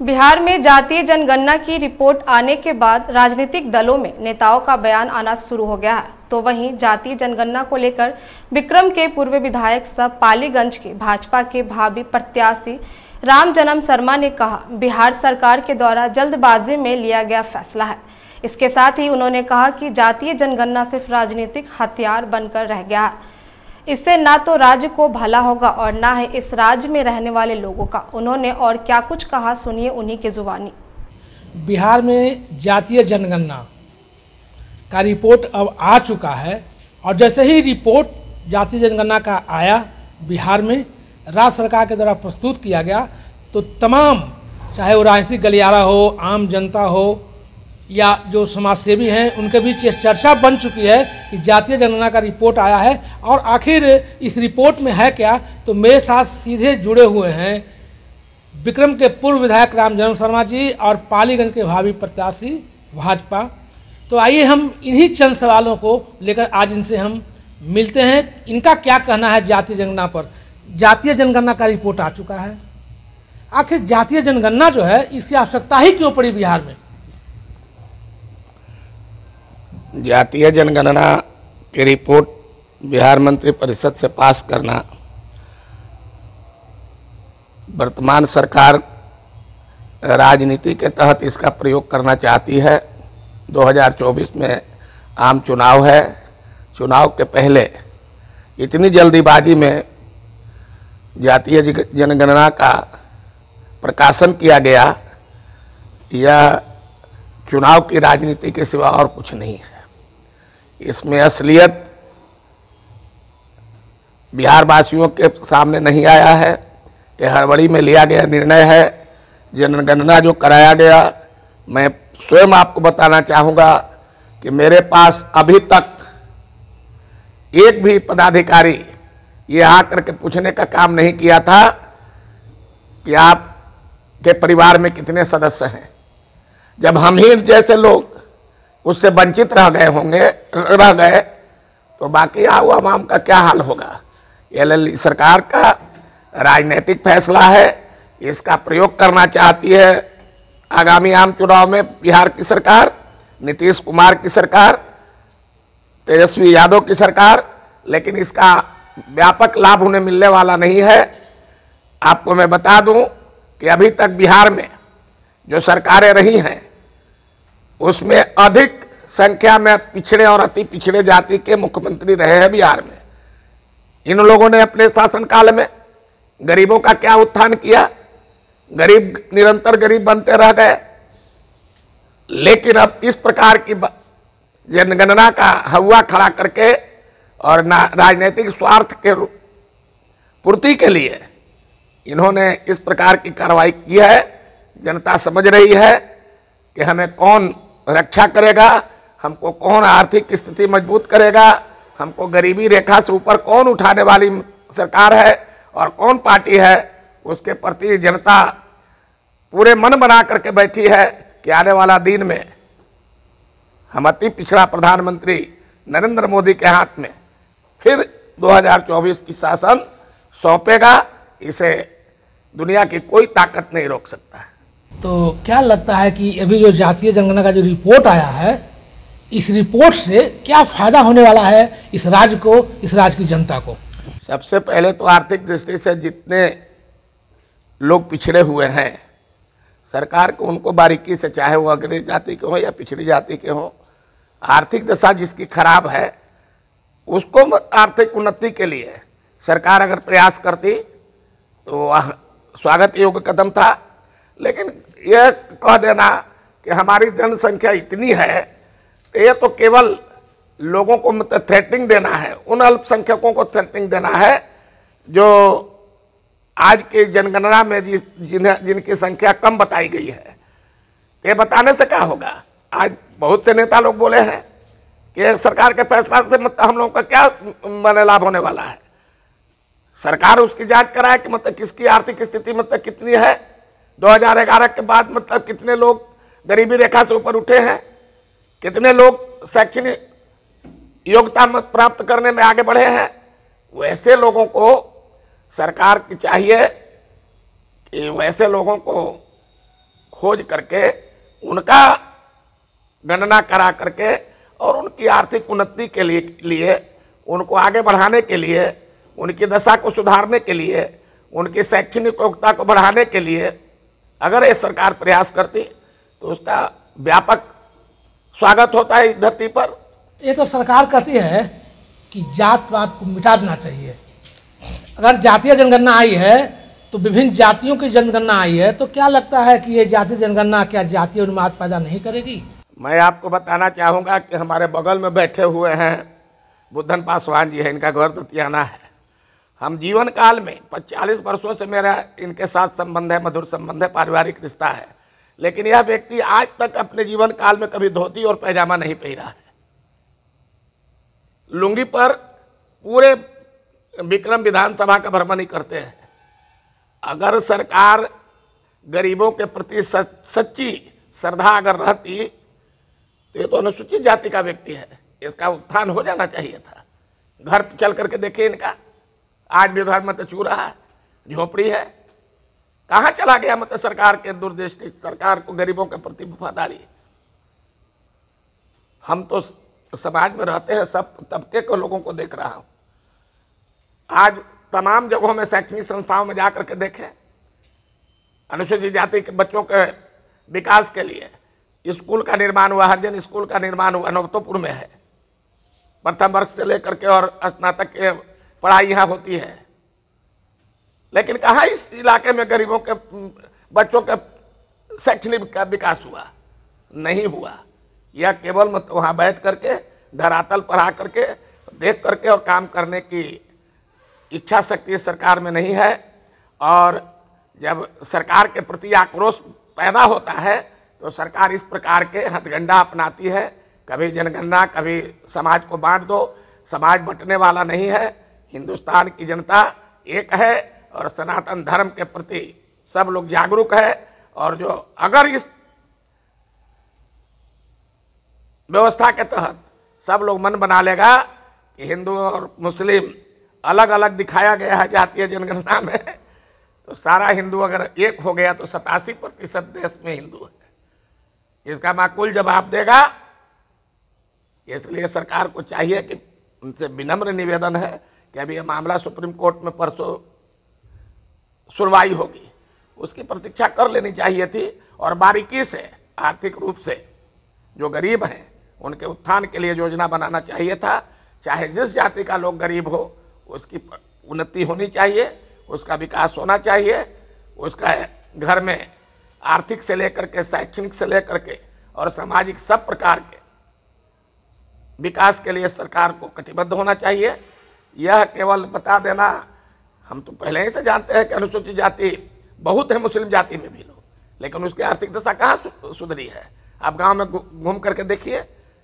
बिहार में जातीय जनगणना की रिपोर्ट आने के बाद राजनीतिक दलों में नेताओं का बयान आना शुरू हो गया है। तो वहीं जातीय जनगणना को लेकर विक्रम के पूर्व विधायक सह पालीगंज के भाजपा के भावी प्रत्याशी राम जन्म शर्मा ने कहा, बिहार सरकार के द्वारा जल्दबाजी में लिया गया फैसला है। इसके साथ ही उन्होंने कहा कि जातीय जनगणना सिर्फ़ राजनीतिक हथियार बनकर रह गया है। इससे ना तो राज्य को भला होगा और ना ही इस राज्य में रहने वाले लोगों का। उन्होंने और क्या कुछ कहा, सुनिए उन्हीं के जुबानी। बिहार में जातीय जनगणना का रिपोर्ट अब आ चुका है और जैसे ही रिपोर्ट जातीय जनगणना का आया, बिहार में राज्य सरकार के द्वारा प्रस्तुत किया गया तो तमाम, चाहे वो राजनीतिक गलियारा हो, आम जनता हो या जो समाजसेवी हैं, उनके बीच ये चर्चा बन चुकी है कि जातीय जनगणना का रिपोर्ट आया है और आखिर इस रिपोर्ट में है क्या? तो मेरे साथ सीधे जुड़े हुए हैं विक्रम के पूर्व विधायक राम जन्म शर्मा जी और पालीगंज के भावी प्रत्याशी भाजपा। तो आइए हम इन्हीं चंद सवालों को लेकर आज इनसे हम मिलते हैं। इनका क्या कहना है जातीय जनगणना पर? जातीय जनगणना का रिपोर्ट आ चुका है। आखिर जातीय जनगणना जो है, इसकी आवश्यकता ही क्यों पड़ी बिहार में? जातीय जनगणना की रिपोर्ट बिहार मंत्री परिषद से पास करना। वर्तमान सरकार राजनीति के तहत इसका प्रयोग करना चाहती है। 2024 में आम चुनाव है। चुनाव के पहले इतनी जल्दीबाजी में जातीय जनगणना का प्रकाशन किया गया। यह चुनाव की राजनीति के सिवा और कुछ नहीं है। इसमें असलियत बिहार वासियों के सामने नहीं आया है। ये हड़बड़ी में लिया गया निर्णय है। जनगणना जो कराया गया, मैं स्वयं आपको बताना चाहूँगा कि मेरे पास अभी तक एक भी पदाधिकारी ये आकर के पूछने का काम नहीं किया था कि आप के परिवार में कितने सदस्य हैं। जब हम ही जैसे लोग उससे वंचित रह गए होंगे, रह गए तो बाकी आवाम का क्या हाल होगा? ये सरकार का राजनीतिक फैसला है, इसका प्रयोग करना चाहती है आगामी आम चुनाव में बिहार की सरकार, नीतीश कुमार की सरकार, तेजस्वी यादव की सरकार, लेकिन इसका व्यापक लाभ उन्हें मिलने वाला नहीं है। आपको मैं बता दूँ कि अभी तक बिहार में जो सरकारें रही हैं उसमें अधिक संख्या में पिछड़े और अति पिछड़े जाति के मुख्यमंत्री रहे हैं बिहार में। इन लोगों ने अपने शासनकाल में गरीबों का क्या उत्थान किया? गरीब, निरंतर गरीब बनते रह गए। लेकिन अब इस प्रकार की जनगणना का हवा खड़ा करके और राजनीतिक स्वार्थ के पूर्ति के लिए इन्होंने इस प्रकार की कार्रवाई की है। जनता समझ रही है कि हमें कौन रक्षा करेगा, हमको कौन आर्थिक स्थिति मज़बूत करेगा, हमको गरीबी रेखा से ऊपर कौन उठाने वाली सरकार है और कौन पार्टी है, उसके प्रति जनता पूरे मन बना करके बैठी है कि आने वाला दिन में हम अति पिछड़ा प्रधानमंत्री नरेंद्र मोदी के हाथ में फिर 2024 की शासन सौंपेगा, इसे दुनिया की कोई ताकत नहीं रोक सकता है। तो क्या लगता है कि अभी जो जातीय जनगणना का जो रिपोर्ट आया है, इस रिपोर्ट से क्या फ़ायदा होने वाला है इस राज्य को, इस राज्य की जनता को? सबसे पहले तो आर्थिक दृष्टि से जितने लोग पिछड़े हुए हैं, सरकार को उनको बारीकी से, चाहे वो अग्रणी जाति के हों या पिछड़ी जाति के हों, आर्थिक दशा जिसकी खराब है, उसको आर्थिक उन्नति के लिए सरकार अगर प्रयास करती तो स्वागत योग्य कदम था। लेकिन यह कह देना कि हमारी जनसंख्या इतनी है तो ये तो केवल लोगों को मतलब थ्रेटिंग देना है, उन अल्पसंख्यकों को थ्रेटिंग देना है, जो आज की जनगणना में जिस जिन्हें जिनकी संख्या कम बताई गई है। ये बताने से क्या होगा? आज बहुत से नेता लोग बोले हैं कि सरकार के फैसला से मतलब हम लोगों का क्या मैंने लाभ होने वाला है? सरकार उसकी जाँच कराए कि मतलब किसकी आर्थिक स्थिति मतलब कितनी है? 2011 के बाद मतलब कितने लोग गरीबी रेखा से ऊपर उठे हैं? कितने लोग शैक्षणिक योग्यता प्राप्त करने में आगे बढ़े हैं? वैसे लोगों को सरकार की चाहिए कि वैसे लोगों को खोज करके उनका गणना करा करके और उनकी आर्थिक उन्नति के लिए लिए, उनको आगे बढ़ाने के लिए, उनकी दशा को सुधारने के लिए, उनकी शैक्षणिक योग्यता को बढ़ाने के लिए अगर ये सरकार प्रयास करती तो उसका व्यापक स्वागत होता है इस धरती पर। ये तो सरकार कहती है कि जात पात को मिटा देना चाहिए। अगर जातीय जनगणना आई है तो विभिन्न जातियों की जनगणना आई है तो क्या लगता है कि ये जातीय जनगणना क्या जातीय उन्माद पैदा नहीं करेगी? मैं आपको बताना चाहूँगा कि हमारे बगल में बैठे हुए हैं बुद्धन पासवान जी है इनका घर दतियाना है। हम जीवन काल में पचालीस वर्षों से मेरा इनके साथ संबंध है, मधुर संबंध है, पारिवारिक रिश्ता है। लेकिन यह व्यक्ति आज तक अपने जीवन काल में कभी धोती और पैजामा नहीं पहना है। लुंगी पर पूरे विक्रम विधानसभा का भ्रमण ही करते हैं। अगर सरकार गरीबों के प्रति सच्ची श्रद्धा अगर रहती तो ये तो अनुसूचित जाति का व्यक्ति है। इसका उत्थान हो जाना चाहिए था। घर चल करके देखिए इनका। आज भी घर में तो चू रहा है। झोपड़ी है। कहाँ चला गया मतलब सरकार के दूरदृष्टि सरकार को गरीबों के प्रति वफादारी। हम तो समाज में रहते हैं, सब तबके के लोगों को देख रहा हूँ। आज तमाम जगहों में शैक्षणिक संस्थाओं में जाकर के देखें। अनुसूचित जाति के बच्चों के विकास के लिए स्कूल का निर्माण हुआ, हरिजन स्कूल का निर्माण हुआ नवतोपुर में है। प्रथम वर्ष से लेकर के और स्नातक के पढ़ाई यहाँ होती है। लेकिन कहा इस इलाके में गरीबों के, बच्चों के शैक्षणिक का विकास हुआ? नहीं हुआ। यह केवल मत, वहाँ बैठ करके, धरातल पढ़ा करके, देख करके और काम करने की इच्छा शक्ति सरकार में नहीं है। और जब सरकार के प्रति आक्रोश पैदा होता है तो सरकार इस प्रकार के हथगंडा अपनाती है। कभी जनगणना, कभी समाज को बांट दो। समाज बंटने वाला नहीं है। हिंदुस्तान की जनता एक है और सनातन धर्म के प्रति सब लोग जागरूक है और जो अगर इस व्यवस्था के तहत सब लोग मन बना लेगा कि हिंदू और मुस्लिम अलग अलग दिखाया गया है जातीय जनगणना में तो सारा हिंदू अगर एक हो गया तो सतासी प्रतिशत देश में हिंदू है। इसका माकूल जवाब देगा। इसलिए सरकार को चाहिए कि उनसे विनम्र निवेदन है कि अभी यह मामला सुप्रीम कोर्ट में परसों सुनवाई होगी। उसकी प्रतीक्षा कर लेनी चाहिए थी और बारीकी से, आर्थिक रूप से जो गरीब हैं, उनके उत्थान के लिए योजना बनाना चाहिए था। चाहे जिस जाति का लोग गरीब हो, उसकी उन्नति होनी चाहिए, उसका विकास होना चाहिए, उसका घर में आर्थिक से लेकर के, शैक्षणिक से लेकर के और सामाजिक सब प्रकार के विकास के लिए सरकार को कटिबद्ध होना चाहिए। यह केवल बता देना, हम तो पहले ही से जानते हैं कि अनुसूचित जाति बहुत है, मुस्लिम जाति में भी लोग। लेकिन उसकी आर्थिक दशा कहाँ सुधरी है? आप गाँव में घूम करके देखिए,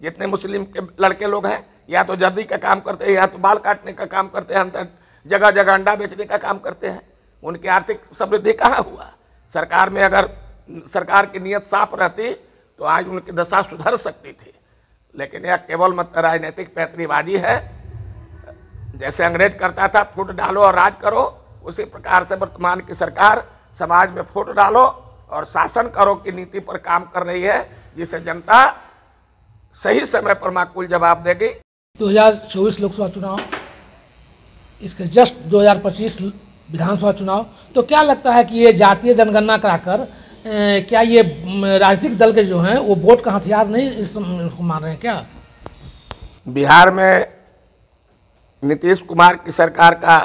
जितने मुस्लिम के लड़के लोग हैं, या तो जर्दी का काम करते हैं, या तो बाल काटने का काम करते हैं जगह जगह अंडा बेचने का काम करते हैं, उनकी आर्थिक समृद्धि कहाँ हुआ? सरकार में अगर सरकार की नीयत साफ़ रहती तो आज उनकी दशा सुधर सकती थी। लेकिन यह केवल मत राजनीतिक पैतरीबाजी है जैसे अंग्रेज़ करता था फुट डालो और राज करो। उसी प्रकार से वर्तमान की सरकार समाज में फुट डालो और शासन करो की नीति पर काम कर रही है जिसे जनता सही समय पर माकूल जवाब देगी। 2024 लोकसभा चुनाव इसके जस्ट 2025 विधानसभा चुनाव तो क्या लगता है कि ये जातीय जनगणना कराकर क्या ये राजनीतिक दल के जो हैं वो वोट का हथियार नहीं इस, इसको मान रहे हैं क्या? बिहार में नीतीश कुमार की सरकार का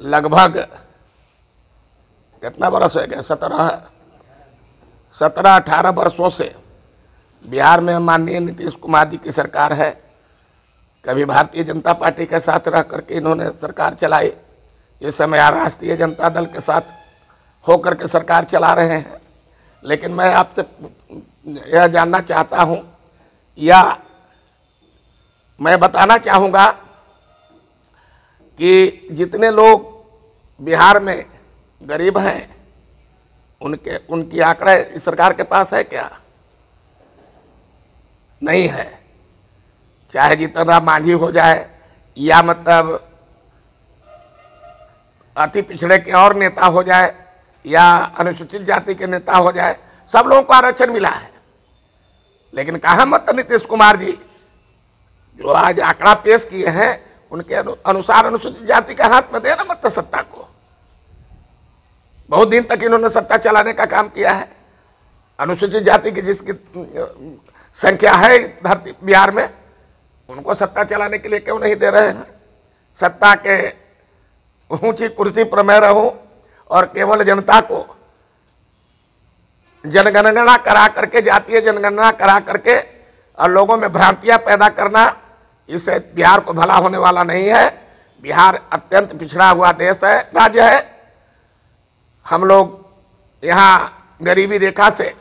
लगभग कितना बरस हो गया? सत्रह सत्रह, अठारह वर्षों से बिहार में माननीय नीतीश कुमार जी की सरकार है। कभी भारतीय जनता पार्टी के साथ रह करके इन्होंने सरकार चलाई। इस समय राष्ट्रीय जनता दल के साथ होकर के सरकार चला रहे हैं। लेकिन मैं आपसे यह जानना चाहता हूँ या मैं बताना चाहूँगा कि जितने लोग बिहार में गरीब हैं, उनके, उनकी आंकड़े इस सरकार के पास है क्या? नहीं है। चाहे जितना मांझी हो जाए, या मतलब अति पिछड़े के और नेता हो जाए, या अनुसूचित जाति के नेता हो जाए, सब लोगों को आरक्षण मिला है। लेकिन कहा मत नीतीश कुमार जी, जो आज आंकड़ा पेश किए हैं उनके अनु, अनुसार अनुसूचित जाति का हाथ में देना मत सत्ता को। बहुत दिन तक इन्होंने सत्ता चलाने का काम किया है। अनुसूचित जाति की जिसकी संख्या है धरती बिहार में उनको सत्ता चलाने के लिए क्यों नहीं दे रहे हैं? सत्ता के ऊँची कुर्सी पर मैं रहूँ और केवल जनता को जनगणना करा करके जातीय जनगणना करा करके और लोगों में भ्रांतियाँ पैदा करना इससे बिहार को भला होने वाला नहीं है। बिहार अत्यंत पिछड़ा हुआ देश है, राज्य है। हम लोग यहाँ गरीबी रेखा से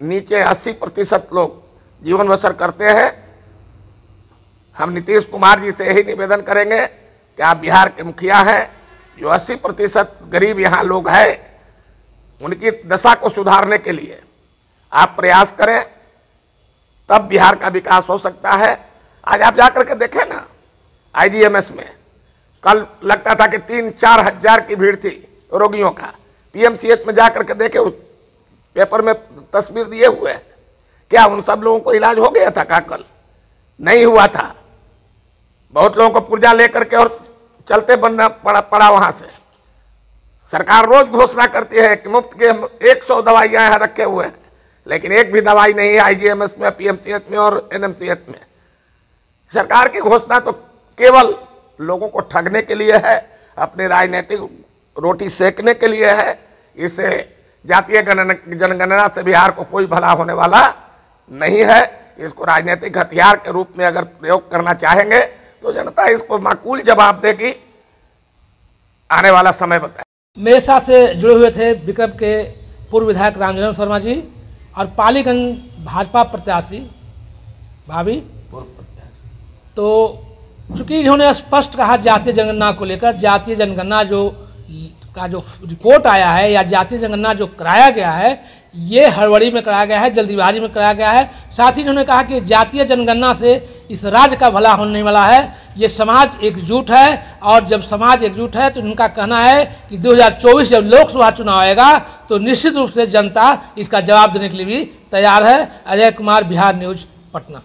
नीचे 80 प्रतिशत लोग जीवन बसर करते हैं। हम नीतीश कुमार जी से यही निवेदन करेंगे कि आप बिहार के मुखिया हैं। जो 80 प्रतिशत गरीब यहाँ लोग हैं, उनकी दशा को सुधारने के लिए आप प्रयास करें, तब बिहार का विकास हो सकता है। आज आप जाकर के देखें ना आईजीएमएस में, कल लगता था कि तीन चार हज़ार की भीड़ थी रोगियों का। पीएमसीएच में जाकर के देखे, उस पेपर में तस्वीर दिए हुए हैं। क्या उन सब लोगों को इलाज हो गया था का कल? नहीं हुआ था। बहुत लोगों को पुर्जा लेकर के और चलते बनना पड़ा पड़ा वहाँ से। सरकार रोज घोषणा करती है कि मुफ़्त के एक सौ दवाइयाँ रखे हुए हैं, लेकिन एक भी दवाई नहीं है आईजीएमएस में पीएमसीएच में और एनएमसीएच में। सरकार की घोषणा तो केवल लोगों को ठगने के लिए है, अपनी राजनीतिक रोटी सेकने के लिए है। इससे जातीय जनगणना से बिहार को कोई भला होने वाला नहीं है। इसको राजनीतिक हथियार के रूप में अगर प्रयोग करना चाहेंगे तो जनता इसको माकूल जवाब देगी। आने वाला समय बताए। मेरे साथ से जुड़े हुए थे विक्रम के पूर्व विधायक रामजनम शर्मा जी और पालीगंज भाजपा प्रत्याशी भाभी। तो चूँकि इन्होंने स्पष्ट कहा जातीय जनगणना को लेकर, जातीय जनगणना जो का जो रिपोर्ट आया है या जातीय जनगणना जो कराया गया है, ये हड़बड़ी में कराया गया है, जल्दीबाजी में कराया गया है। साथ ही इन्होंने कहा कि जातीय जनगणना से इस राज्य का भला होने वाला है। ये समाज एकजुट है और जब समाज एकजुट है तो इनका कहना है कि 2024 जब लोकसभा चुनाव आएगा तो निश्चित रूप से जनता इसका जवाब देने के लिए भी तैयार है। अजय कुमार, बिहार न्यूज़, पटना।